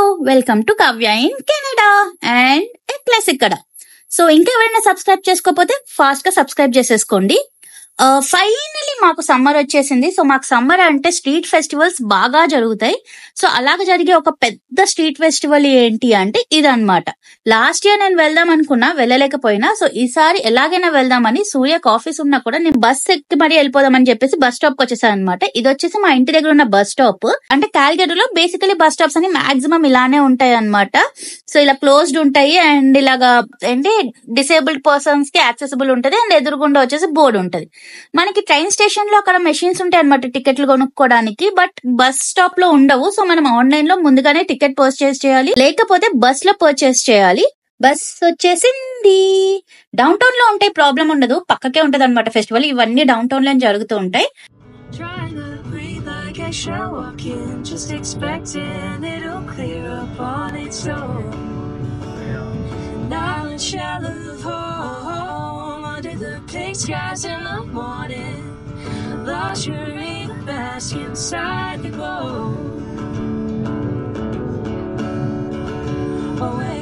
Hello welcome to Kavya in Canada and classic ఇక్కడ so ఇంకా ఎవరైనా సబ్స్క్రైబ్ చేసుకోకపోతే ఫాస్ట్గా సబ్స్క్రైబ్ చేసేసుకోండి. ఫైనలీ మాకు సమ్మర్ వచ్చేసింది. సో మాకు సమ్మర్ అంటే స్ట్రీట్ ఫెస్టివల్స్ బాగా జరుగుతాయి. సో అలాగ జరిగే ఒక పెద్ద స్ట్రీట్ ఫెస్టివల్ ఏంటి అంటే ఇదనమాట లాస్ట్ ఇయర్ నేను వెళ్దాం అనుకున్నా వెళ్ళలేకపోయినా. సో ఈసారి ఎలాగైనా వెళ్దామని సూర్యకు ఆఫీస్ ఉన్నా కూడా నేను బస్ ఎక్కి మరీ వెళ్ళిపోదామని చెప్పేసి బస్ స్టాప్కి వచ్చేసాను అనమాట ఇది వచ్చేసి మా ఇంటి దగ్గర ఉన్న బస్ స్టాప్ అంటే కాలిగడ్డలో బేసికలీ బస్ స్టాప్స్ అని మాక్సిమం ఇలానే ఉంటాయి అన్నమాట. సో ఇలా క్లోజ్డ్ ఉంటాయి అండ్ ఇలాగా ఏంటి డిసేబుల్డ్ పర్సన్స్కి యాక్సెసిబుల్ ఉంటది. అండ్ ఎదురుగుండా వచ్చేసి బోర్డు ఉంటది. మనకి ట్రైన్ స్టేషన్లో అక్కడ మెషిన్స్ ఉంటాయి అనమాట టికెట్లు కొనుక్కోవడానికి బట్ బస్ స్టాప్లో ఉండవు. సో మనం ఆన్లైన్లో ముందుగానే టికెట్ పర్చేస్ చేయాలి. లేకపోతే బస్లో పర్చేస్ చేయాలి. బస్ వచ్చేసింది. డౌన్ టౌన్లో ఉంటే ప్రాబ్లం ఉండదు. పక్కకే ఉంటది అనమాట ఫెస్టివల్ ఇవన్నీ డౌన్ టౌన్లో జరుగుతూ ఉంటాయి. Shallow skies in the morning, luxury bask inside the glow. Away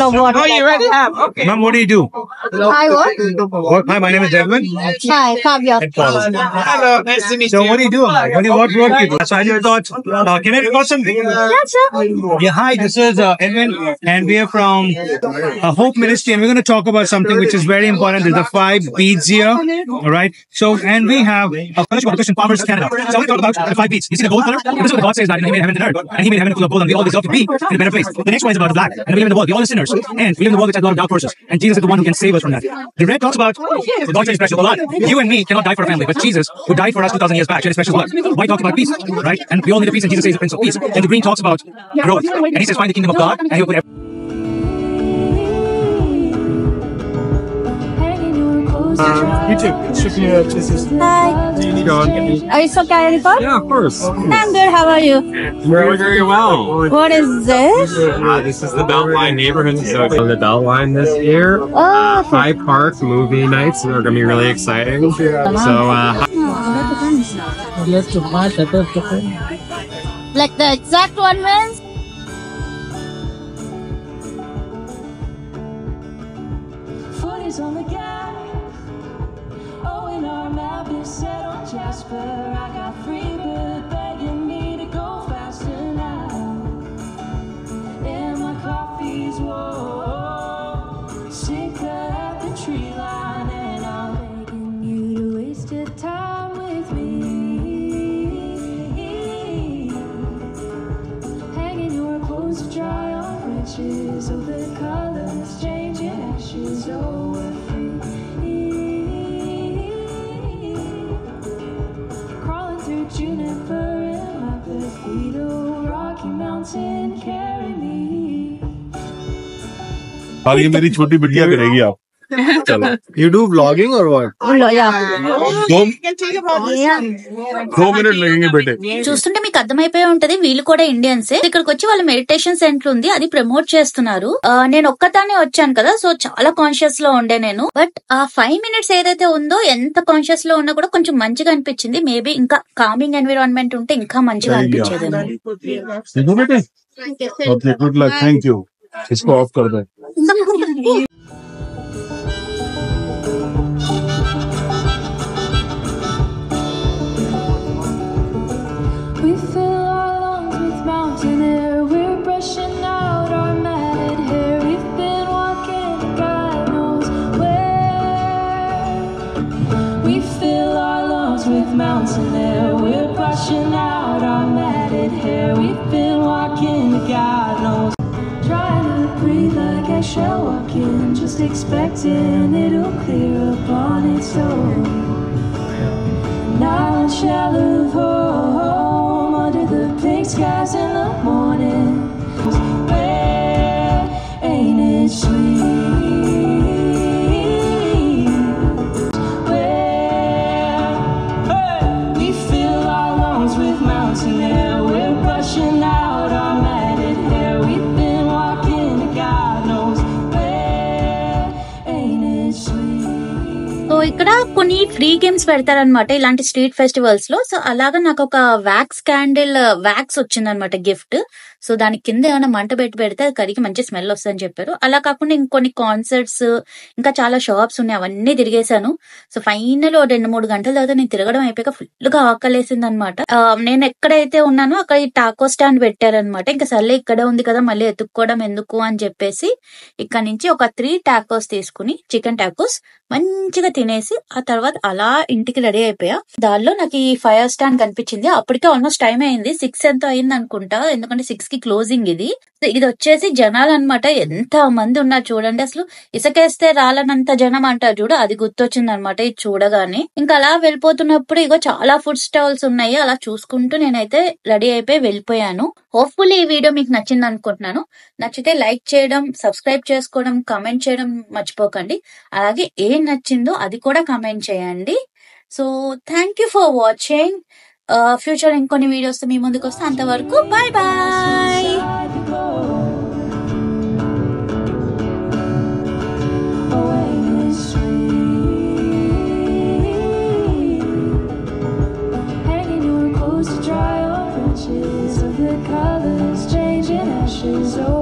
So what? Oh, you already have. Okay. Ma'am, what do you do? Hi, what? What, hi, my name is Edwin. Hi, Kavya. Hello. Nice to meet So you. what do you do? What do you, what work you do? So I just thought, uh, can I record something? Yes, sir. Yeah, hi, this is uh, Edwin, and we are from uh, Hope Ministry, and we're going to talk about something which is very important. There's the five beats here, all right? So, and we have a fellowship of Christian farmers Canada. So I want to talk about the five beats. You see the gold color? This is what God says that He made heaven and earth, and He made heaven full of gold, and we all deserve to be in a better place. The next one is about the black, and we live in the world. We all are and we live in the world which has a lot of dark forces, and Jesus is the one who can save us from that. The red talks about the God shares precious blood. You and me cannot die for a family, but Jesus, who died for us 2,000 years back, shed his precious blood. White talks about peace, right? And we all need the peace, and Jesus says the Prince of Peace. And the green talks about growth, and he says find the kingdom of God, and he'll put every your clothes to dry. Hi. Are you so can I record? Yeah, of course. I'm good. How are you? Very, very well. What is this? Uh, this is the Beltline neighborhood. So it's on the Beltline this year. Oh, okay. High Park movie nights are going to be really exciting. So, uh, like the exact one man? On the gap. Oh, our map set on Jasper. I got free bird begging me to go faster now. And my coffee's warm. Sick at the tree line, and I'm begging you to waste your time with me. Hanging your clothes to dry on branches of the colors changing ashes over और ये मेरी छोटी बिटिया करेगी आप। चलो you do vlogging or what? Oh, yeah. दो दो मिनट लगेंगे बेटे చూస్తుంటే మీకు అర్థమైపోయి ఉంటది వీళ్ళు కూడా ఇండియన్సే ఇక్కడికి వచ్చి వాళ్ళ మెడిటేషన్ సెంటర్ ఉంది అది ప్రమోట్ చేస్తున్నారు ఆ, నేను ఒక్కదానే వచ్చాను కదా సో చాలా కాన్షియస్ లో ఉండే నేను బట్ ఆ ఫైవ్ మినిట్స్ ఏదైతే ఉందో ఎంత కాన్షియస్ లో ఉన్నా కూడా కొంచెం మంచిగా అనిపించింది మేబీ ఇంకా కామింగ్ ఎన్విరాన్మెంట్ ఉంటే ఇంకా మంచిగా అనిపించేది देखो बेटे okay good luck thank you इसको ऑफ कर दे out our matted hair. We've been walking, God knows. Trying to breathe like I shall walk in, just expecting it'll clear up on its own. Now in shallow home under the pink skies in the morning. ఇక్కడ కొన్ని free games పెడతారనమాట ఇలాంటి street ఫెస్టివల్స్లో. So అలాగా నాకు ఒక wax candle wax వచ్చిందనమాట gift so దాని కింద ఏమైనా మంట పెట్టి పెడితే అది కరిగి మంచి స్మెల్ వస్తుందని చెప్పారు. అలా కాకుండా ఇంకొన్ని కాన్సర్ట్స్ ఇంకా చాలా షాప్స్ ఉన్నాయి. అవన్నీ తిరిగేశాను. సో ఫైనల్ రెండు మూడు గంటల తర్వాత నేను తిరగడం అయిపోయాక ఫుల్గా ఆకలేసింది అనమాట నేను ఎక్కడైతే ఉన్నానో అక్కడ ఈ టాకో స్టాండ్ పెట్టారనమాట. ఇంకా సర్లే ఇక్కడే ఉంది కదా మళ్ళీ ఎత్తుక్కోవడం ఎందుకు అని చెప్పేసి ఇక్కడ నుంచి ఒక త్రీ టాకోస్ తీసుకుని చికెన్ టాకోస్ మంచిగా తినేసి ఆ తర్వాత అలా ఇంటికి రెడీ అయిపోయా. దానిలో నాకు ఈ ఫైర్ స్టాండ్ కనిపించింది. అప్పటికే ఆల్మోస్ట్ టైం అయింది. సిక్స్ ఎంత అయింది అనుకుంటా ఎందుకంటే సిక్స్ కి క్లోజింగ్ ఇది. సో ఇది వచ్చేసి జనాలు అన్నమాట ఎంత మంది ఉన్నారు చూడండి. అసలు ఇసుకేస్తే రాలనంత జనం అంటారు చూడు. అది గుర్తొచ్చింది అనమాట ఇది చూడగానే. ఇంకా అలా వెళ్ళిపోతున్నప్పుడు ఇగో చాలా ఫుడ్ స్టాల్స్ ఉన్నాయి. అలా చూసుకుంటూ నేనైతే రెడీ అయిపోయి వెళ్ళిపోయాను. హోప్ఫుల్లీ ఈ వీడియో మీకు నచ్చింది అనుకుంటున్నాను. నచ్చితే లైక్ చేయడం సబ్స్క్రైబ్ చేసుకోవడం కమెంట్ చేయడం మర్చిపోకండి. అలాగే ఏం నచ్చిందో అది కూడా కమెంట్ చేయండి. So thank you for watching future ఇంకొన్ని వీడియోస్ మీ ముందుకు వస్తే అంతవరకు bye bye Inside the glow. Away is sweet. Hanging your clothes to dry on branches of the colors changing ashes. Oh,